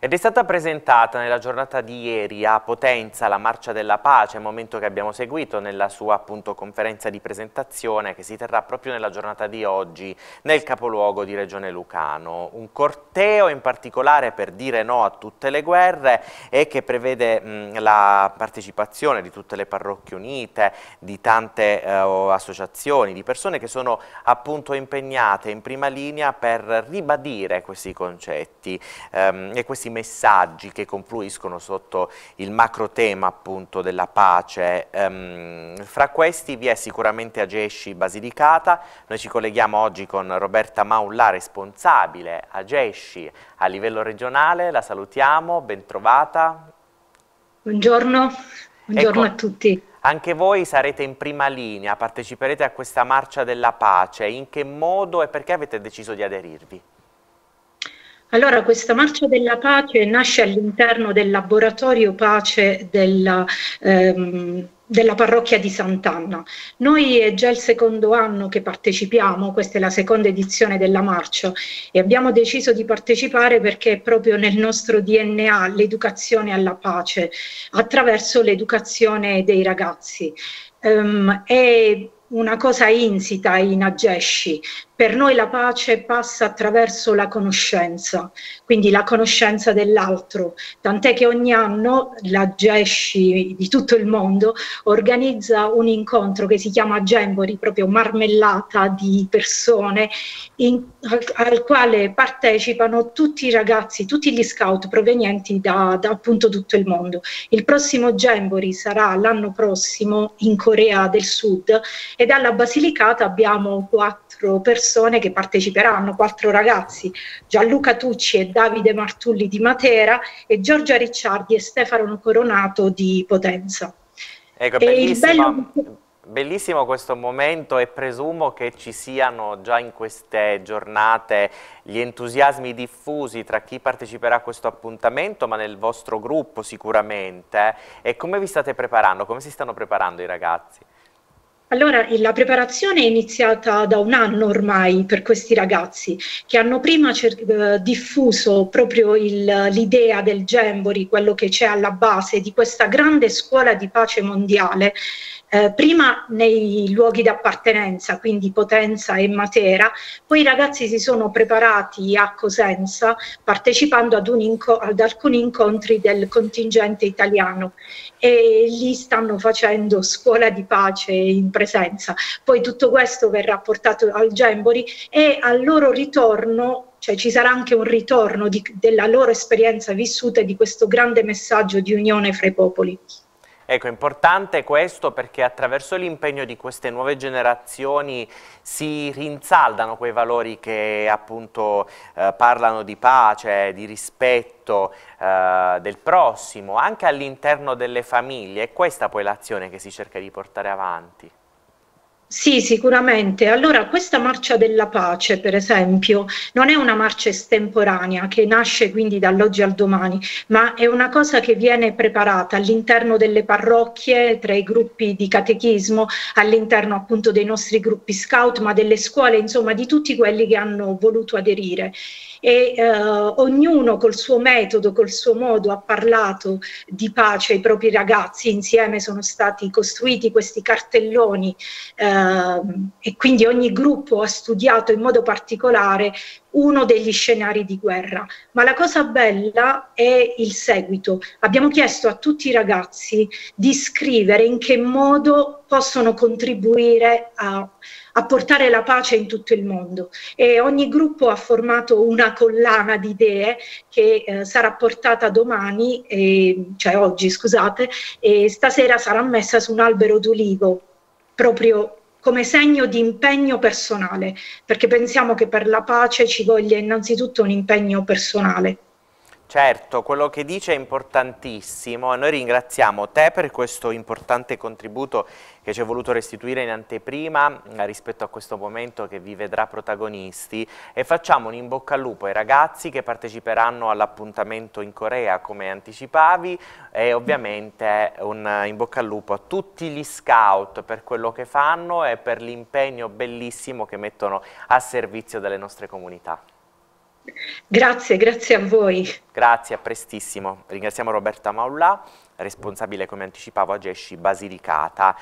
Ed è stata presentata nella giornata di ieri a Potenza la Marcia della Pace, momento che abbiamo seguito nella sua appunto, conferenza di presentazione che si terrà proprio nella giornata di oggi nel capoluogo di Regione Lucano. Un corteo in particolare per dire no a tutte le guerre e che prevede mh, la partecipazione di tutte le parrocchie unite, di tante eh, associazioni, di persone che sono appunto impegnate in prima linea per ribadire questi concetti ehm, e questi questi messaggi che confluiscono sotto il macro tema appunto della pace. Um, fra questi vi è sicuramente Agesci Basilicata, noi ci colleghiamo oggi con Roberta Maulla, responsabile Agesci a livello regionale, la salutiamo, ben trovata. Buongiorno, buongiorno ecco, a tutti. Anche voi sarete in prima linea, parteciperete a questa marcia della pace, in che modo e perché avete deciso di aderirvi? Allora, questa Marcia della Pace nasce all'interno del laboratorio pace della, ehm, della parrocchia di Sant'Anna. Noi è già il secondo anno che partecipiamo, questa è la seconda edizione della marcia e abbiamo deciso di partecipare perché è proprio nel nostro DNA l'educazione alla pace attraverso l'educazione dei ragazzi. Um, è una cosa insita in Agesci, per noi la pace passa attraverso la conoscenza, quindi la conoscenza dell'altro, tant'è che ogni anno la GESCI di tutto il mondo organizza un incontro che si chiama Gembori, proprio marmellata di persone, in, al, al, quale partecipano tutti i ragazzi, tutti gli scout provenienti da, da appunto tutto il mondo. Il prossimo Gembori sarà l'anno prossimo in Corea del Sud e dalla Basilicata abbiamo quattro persone persone che parteciperanno, quattro ragazzi, Gianluca Tucci e Davide Martulli di Matera e Giorgia Ricciardi e Stefano Coronato di Potenza. Ecco, bellissimo, bello... bellissimo questo momento e presumo che ci siano già in queste giornate gli entusiasmi diffusi tra chi parteciperà a questo appuntamento, ma nel vostro gruppo sicuramente. E come vi state preparando? Come si stanno preparando i ragazzi? Allora, la preparazione è iniziata da un anno ormai per questi ragazzi che hanno prima eh, diffuso proprio l'idea del Gembori, quello che c'è alla base di questa grande scuola di pace mondiale eh, prima nei luoghi d'appartenenza, quindi Potenza e Matera, poi i ragazzi si sono preparati a Cosenza partecipando ad, ad alcuni incontri del contingente italiano e lì stanno facendo scuola di pace in presenza. Poi tutto questo verrà portato al Gembori e al loro ritorno cioè ci sarà anche un ritorno di, della loro esperienza vissuta e di questo grande messaggio di unione fra i popoli. Ecco, è importante questo perché attraverso l'impegno di queste nuove generazioni si rinsaldano quei valori che appunto eh, parlano di pace, di rispetto eh, del prossimo, anche all'interno delle famiglie. È questa poi l'azione che si cerca di portare avanti. Sì, sicuramente. Allora, questa marcia della pace, per esempio, non è una marcia estemporanea che nasce quindi dall'oggi al domani, ma è una cosa che viene preparata all'interno delle parrocchie, tra i gruppi di catechismo, all'interno appunto dei nostri gruppi scout, ma delle scuole, insomma, di tutti quelli che hanno voluto aderire e eh, ognuno col suo metodo, col suo modo ha parlato di pace ai propri ragazzi, insieme sono stati costruiti questi cartelloni eh, e quindi ogni gruppo ha studiato in modo particolare uno degli scenari di guerra. Ma la cosa bella è il seguito. Abbiamo chiesto a tutti i ragazzi di scrivere in che modo possono contribuire a a portare la pace in tutto il mondo e ogni gruppo ha formato una collana di idee che eh, sarà portata domani, eh, cioè oggi scusate, e stasera sarà messa su un albero d'ulivo proprio come segno di impegno personale, perché pensiamo che per la pace ci voglia innanzitutto un impegno personale. Certo, quello che dice è importantissimo e noi ringraziamo te per questo importante contributo che ci hai voluto restituire in anteprima eh, rispetto a questo momento che vi vedrà protagonisti e facciamo un in bocca al lupo ai ragazzi che parteciperanno all'appuntamento in Corea come anticipavi e ovviamente un in bocca al lupo a tutti gli scout per quello che fanno e per l'impegno bellissimo che mettono a servizio delle nostre comunità. Grazie, grazie a voi. Grazie, a prestissimo. Ringraziamo Roberta Maulà, responsabile, come anticipavo, a Gesci Basilicata.